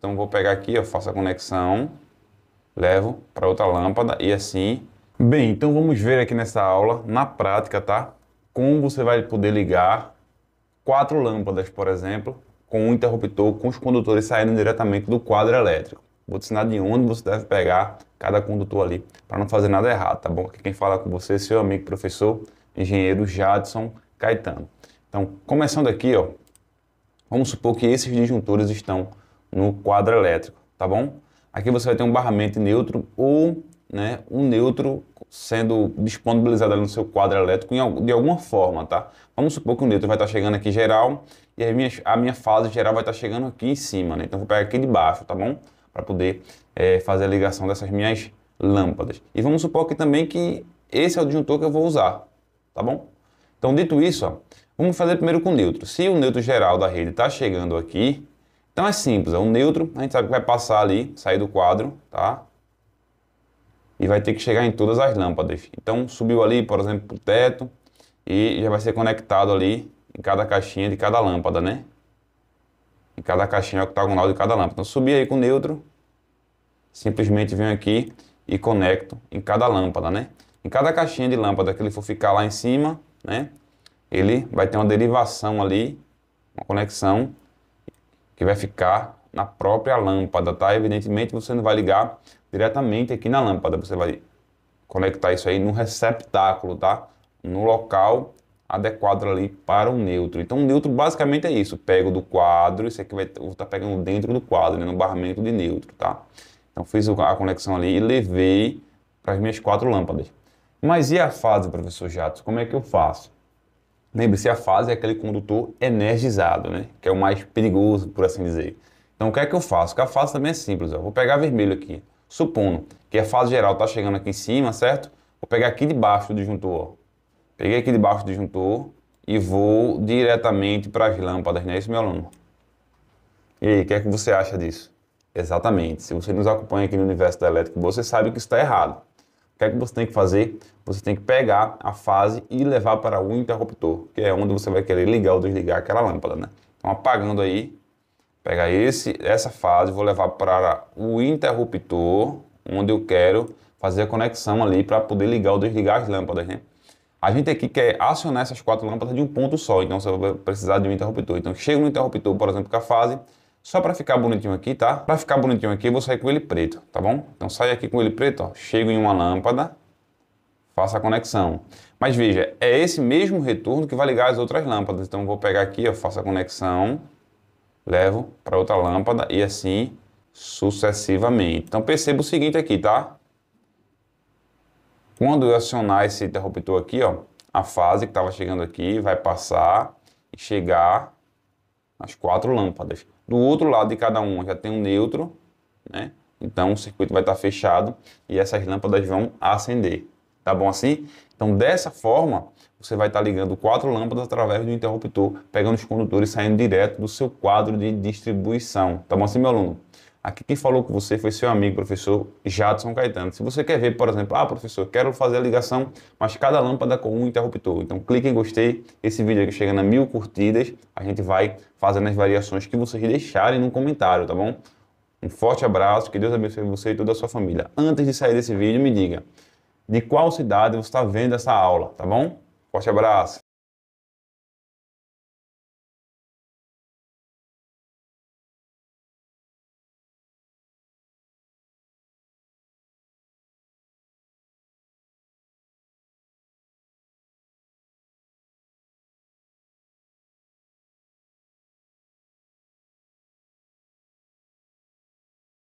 Então vou pegar aqui, eu faço a conexão, levo para outra lâmpada e assim. Bem, então vamos ver aqui nessa aula, na prática, tá? Como você vai poder ligar quatro lâmpadas, por exemplo, com um interruptor, com os condutores saindo diretamente do quadro elétrico. Vou te ensinar de onde você deve pegar cada condutor ali, para não fazer nada errado, tá bom? Aqui quem fala com você é seu amigo professor, engenheiro Jadson Caetano. Então, começando aqui, ó, vamos supor que esses disjuntores estão no quadro elétrico, tá bom? Aqui você vai ter um barramento neutro ou né, um neutro sendo disponibilizado no seu quadro elétrico de alguma forma, tá? Vamos supor que o neutro vai estar chegando aqui geral e a minha, a minha fase geral vai estar chegando aqui em cima, né? Então vou pegar aqui de baixo, tá bom? Para poder é, fazer a ligação dessas minhas lâmpadas. E vamos supor aqui também que esse é o disjuntor que eu vou usar, tá bom? Então dito isso, ó, vamos fazer primeiro com o neutro. Se o neutro geral da rede está chegando aqui, então é simples, é um neutro, a gente sabe que vai passar ali, sair do quadro, tá? E vai ter que chegar em todas as lâmpadas. Então subiu ali, por exemplo, para o teto e já vai ser conectado ali em cada caixinha de cada lâmpada, né? Em cada caixinha octagonal de cada lâmpada. Então subi aí com neutro, simplesmente venho aqui e conecto em cada lâmpada, né? Em cada caixinha de lâmpada que ele for ficar lá em cima, né? Ele vai ter uma derivação ali, uma conexão que vai ficar na própria lâmpada, tá? Evidentemente você não vai ligar diretamente aqui na lâmpada, você vai conectar isso aí no receptáculo, tá? No local adequado ali para o neutro. Então o neutro basicamente é isso, pego do quadro, isso aqui vai estar tá pegando dentro do quadro, né? no barramento de neutro, tá? Então fiz a conexão ali e levei para as minhas quatro lâmpadas. Mas e a fase, professor Jatos? Como é que eu faço? Lembre-se, a fase é aquele condutor energizado, né? Que é o mais perigoso, por assim dizer. Então, o que é que eu faço? Que a fase também é simples. Ó. Vou pegar vermelho aqui. Supondo que a fase geral está chegando aqui em cima, certo? Vou pegar aqui debaixo do disjuntor. Ó. Peguei aqui debaixo do disjuntor e vou diretamente para as lâmpadas, não é isso, meu aluno? E aí, o que é que você acha disso? Exatamente. Se você nos acompanha aqui no universo da elétrica, você sabe que está errado que é que você tem que fazer? Você tem que pegar a fase e levar para o interruptor, que é onde você vai querer ligar ou desligar aquela lâmpada, né? Então, apagando aí, pegar esse, essa fase, vou levar para o interruptor, onde eu quero fazer a conexão ali para poder ligar ou desligar as lâmpadas, né? A gente aqui quer acionar essas quatro lâmpadas de um ponto só, então você vai precisar de um interruptor. Então, chega no interruptor, por exemplo, com a fase, só para ficar bonitinho aqui, tá? Para ficar bonitinho aqui, eu vou sair com ele preto, tá bom? Então saio aqui com ele preto, ó, chego em uma lâmpada, faço a conexão. Mas veja, é esse mesmo retorno que vai ligar as outras lâmpadas. Então vou pegar aqui, ó, faço a conexão, levo para outra lâmpada e assim sucessivamente. Então perceba o seguinte aqui, tá? Quando eu acionar esse interruptor aqui, ó, a fase que estava chegando aqui vai passar e chegar nas quatro lâmpadas. Do outro lado de cada uma já tem um neutro, né? Então o circuito vai estar fechado e essas lâmpadas vão acender. Tá bom assim? Então dessa forma, você vai estar ligando quatro lâmpadas através do interruptor, pegando os condutores e saindo direto do seu quadro de distribuição. Tá bom assim, meu aluno? Aqui quem falou com você foi seu amigo, professor Jadson Caetano. Se você quer ver, por exemplo, ah, professor, quero fazer a ligação, mas cada lâmpada com um interruptor. Então clique em gostei, esse vídeo aqui chegando a mil curtidas, a gente vai fazendo as variações que vocês deixarem no comentário, tá bom? Um forte abraço, que Deus abençoe você e toda a sua família. Antes de sair desse vídeo, me diga, de qual cidade você está vendo essa aula, tá bom? Forte abraço!